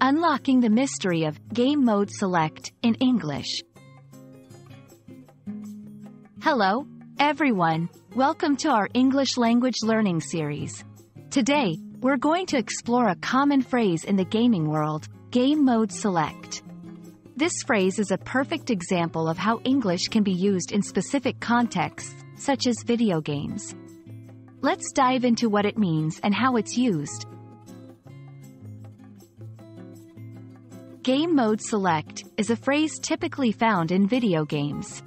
Unlocking the mystery of Game Mode Select in English. Hello, everyone. Welcome to our English language learning series. Today, we're going to explore a common phrase in the gaming world, Game Mode Select. This phrase is a perfect example of how English can be used in specific contexts, such as video games. Let's dive into what it means and how it's used. Game Mode Select is a phrase typically found in video games.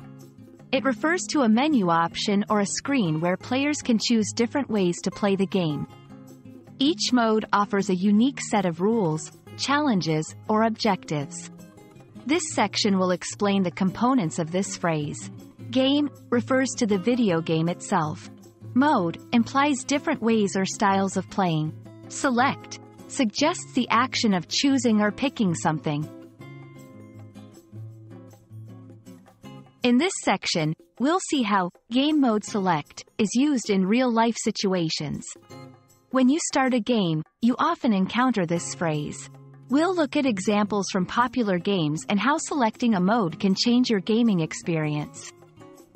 It refers to a menu option or a screen where players can choose different ways to play the game. Each mode offers a unique set of rules, challenges, or objectives. This section will explain the components of this phrase. Game refers to the video game itself. Mode implies different ways or styles of playing. Select suggests the action of choosing or picking something. In this section, we'll see how Game Mode Select is used in real-life situations. When you start a game, you often encounter this phrase. We'll look at examples from popular games and how selecting a mode can change your gaming experience.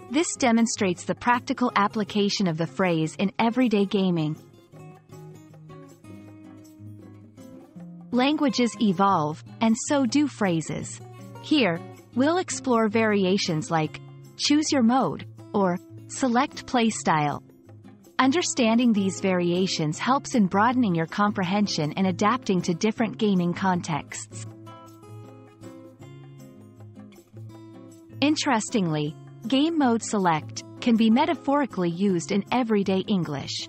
This demonstrates the practical application of the phrase in everyday gaming. Languages evolve, and so do phrases. Here, we'll explore variations like choose your mode or select playstyle. Understanding these variations helps in broadening your comprehension and adapting to different gaming contexts. Interestingly, game mode select can be metaphorically used in everyday English.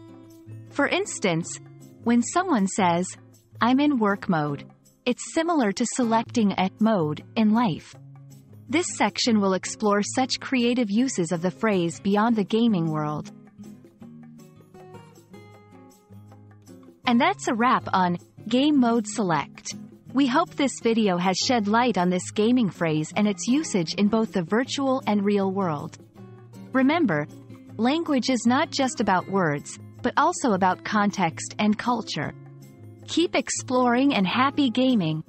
For instance, when someone says, I'm in work mode. It's similar to selecting a mode in life. This section will explore such creative uses of the phrase beyond the gaming world. And that's a wrap on Game Mode Select. We hope this video has shed light on this gaming phrase and its usage in both the virtual and real world. Remember, language is not just about words, but also about context and culture. Keep exploring and happy gaming!